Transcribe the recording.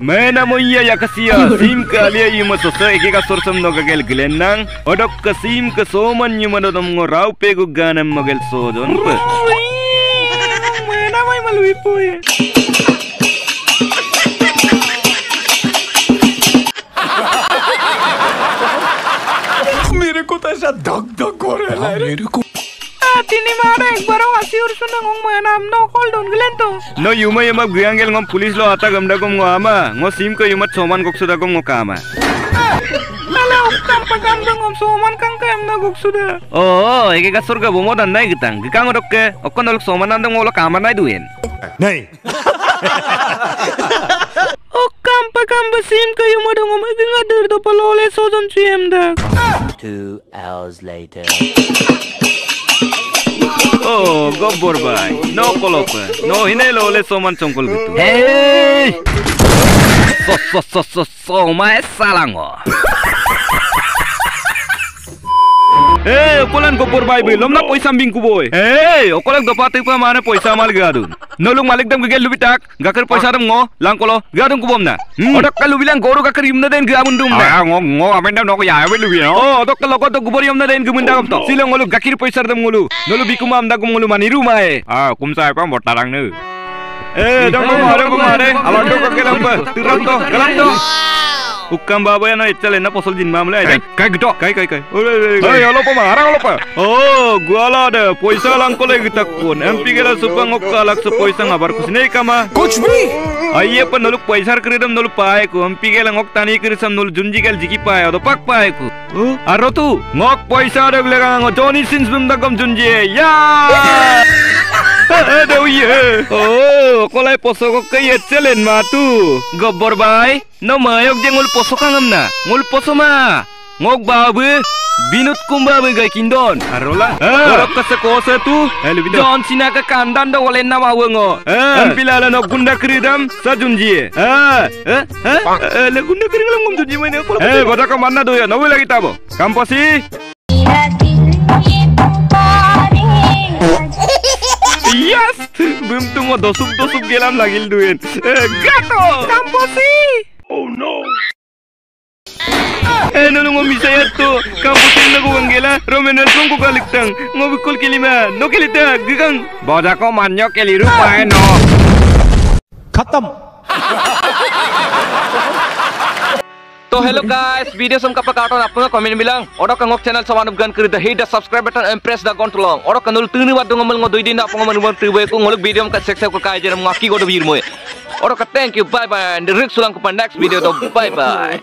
Mena moya ya kasiya sim ka aliya yuma sosa eke ka sorsam no ka gel gilen nang odok ka sim ka soman yuma no dom ngo rau pe gu ganam magel so don pe Mena moy malui poye मेरे को तो ऐसा धक धक हो रहा है मेरे को tini mare ekbaro asi suna ngong mo enam no kol don glen to no yuma yuma griangel ngom pulis lo ata gamda gom ngo ama ngo sim ko yuma soman gok suda gom ngo kama ala ukam pakam ngom soman kang ka emna gok suda oh ege kasur surga bomo dan nai gitang gikang ke? okon dolok soman andang ngolo kama nai duen nai Okam pakam basim kayo mo dong umading adir do palole so don chiem dak. Two hours later. Gabbar by ন কলক ন হিনে ল'লে চমান চংকল Eh, kulan ko por bai bilom na poisa bing ko boy. Eh, okolak do patik pa mane poisa mal gadun. Nolung malik dam gel lubitak, gakar poisa dam ngo, lang kolo, gadun ko bom na. Odak ka lubilang goro gakar imna den gamun dum na. Ah, ngo ngo amen dam noko ya amen lubi. Oh, odak ka logot do gubor imna den gumun dam to. Silang ngolu gakir poisa dam ngolu. Nolu bikum am da gum ngolu maniru mae. Ah, kum sai pa motarang ne. Eh, dam ngomare ngomare, alon do ka kelamba, tirang do, galang do. Bukan baba yang naik calen nak posol jin mamle aja. Kai gitu. Kai kai kai. Hei, halo pa marang halo pa. Oh, gua lah ada. Poisa langko lagi kita kun. MP kita supang okka lak so poisa ngabar kusne kama. Coach bhi. Aiye pa nolu poisa kredam nolu paai ku. MP kita ngok tani kredam nolu junji kita jiki paai. Odo pak paai ku. Aro tu ngok poisa ada gelagang. Johnny Sins bum dagam junji. Ya. એ દેવીએ ઓ કોલાય પોસોકો કઈ એચલેન માં તું ગબ્બર ભાઈ નો માયોક જે મુલ પોસો કાંગમ ના મુલ પોસો માં ngok babu binut kumba bengai kindon arola orok kase kose tu don sina ka kandan do walen na mawe ngo an pilala no gunda kridam sajunji eh le gunda kridam ngum junji mene ko eh goda ka manna do ya no lagi tabo kampasi ನಮ್ಮ gila. kelima No Gigang. keliru pahen no. Khatam. hello guys, video some kapa karton apa nggak komen bilang. Orang kan ngok channel sama nubgan kiri dah hit the subscribe button and press the gong tolong. Orang kan nul tini waktu ngomel ngodoi di napa ngomel ngomel tiba aku ngolek video mkat seksa aku kaya jalan ngaki gue udah biru Orang kan thank you, bye bye. And the rick sulang kupan next video tuh, bye bye.